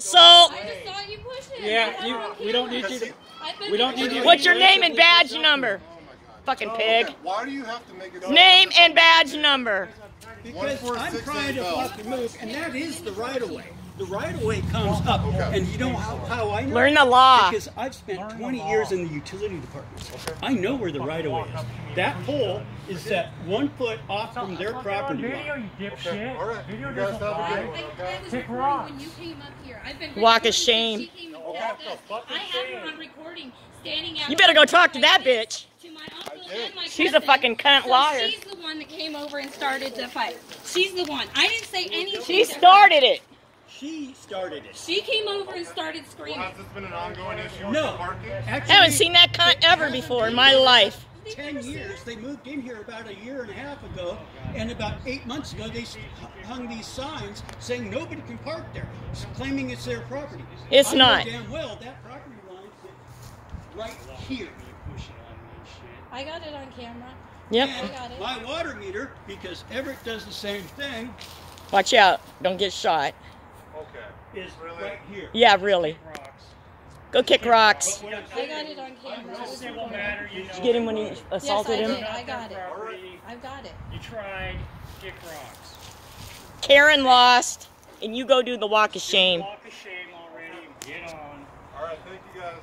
Assault. I just saw you. Yeah, you, we don't need you to. We don't need you. What's your name and badge number? Oh fucking oh, pig. Why do you have to make it? Name and badge number. Because One, four, I'm trying to Bell. fucking move, and that is the right of way. The right of way comes up, and you know how, how I know? Learn the law. Because I've spent 20 years in the utility department. I know where the right of way is. That pole is set one foot off from their property Video, line. you dipshit. All right. Video You guys doesn't have a lie. I, was Kick recording rocks. when you came up here. I've been Walk of shame. since she came up here. I have her on recording, standing out. You better go talk to that bitch. To my uncle and my She's a fucking cunt So liar. She's the one that came over and started the fight. She's the one. I didn't say anything. She started it. She started it. She came over and started screaming. Has this been an ongoing issue No, the parking? actually, Haven't seen that cunt ever before in my life. 10 years. They moved in here about a year and a half ago, and about eight months ago, they hung these signs saying nobody can park there, claiming it's their property. It's I know not. damn well that property line is right here. I got it on camera. Yep. I got And it. my water meter, because Everett does the same thing, Watch out. Don't get shot. Okay. is Really? right here. Yeah, really. Go kick rocks. But what I'm I got is- it on camera. I was Civil matter, you know. Did you get him when he Yes, I assaulted did. him? I got it. Property. I've got it. You tried. Kick rocks. Karen lost, and you go do the walk of shame. Walk of shame already. Get on. All right. Thank you guys.